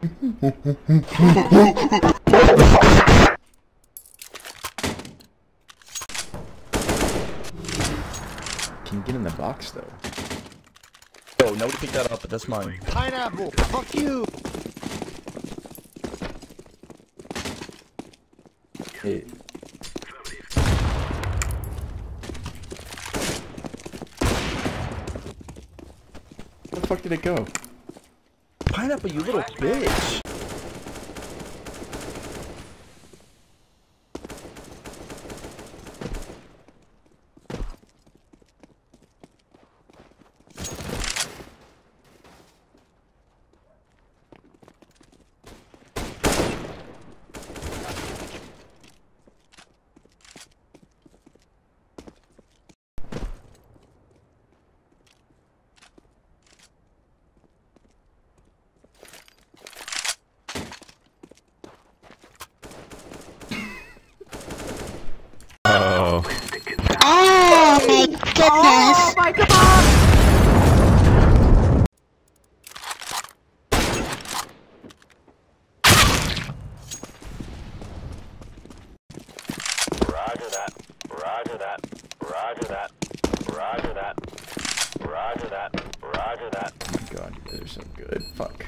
Can you get in the box though? Oh, nobody picked that up, but that's mine. Pineapple! Fuck you! Hey. Where the fuck did it go? Pineapple, you little bitch. Oh. Oh Oh my goodness. Roger that. Roger that. Roger that. Roger that. Roger that. Roger that. Oh my god, you guys are so good. Fuck.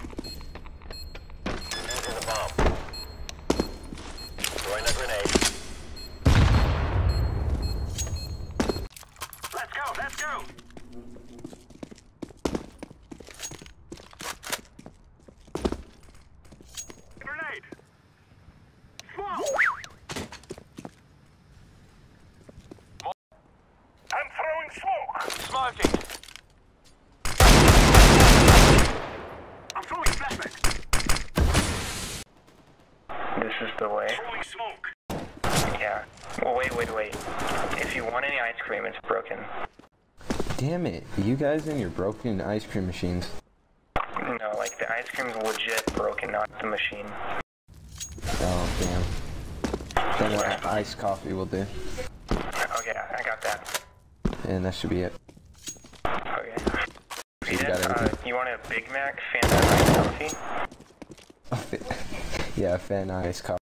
This is the way. Throwing smoke! Yeah. Well, wait, wait, wait. If you want any ice cream, it's broken. Damn it, you guys and your broken ice cream machines. No, like the ice cream's legit broken, not the machine. Oh, damn. Then what iced coffee will do. Okay, I got that. And that should be it. Okay. So you got uh, you want a Big Mac, Fanta, iced coffee? Yeah, fan iced coffee.